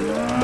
Yeah.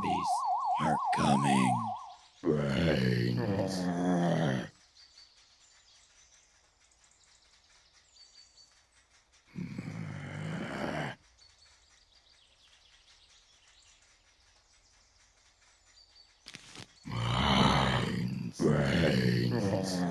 Zombies are coming. Brains. Brains. Brains.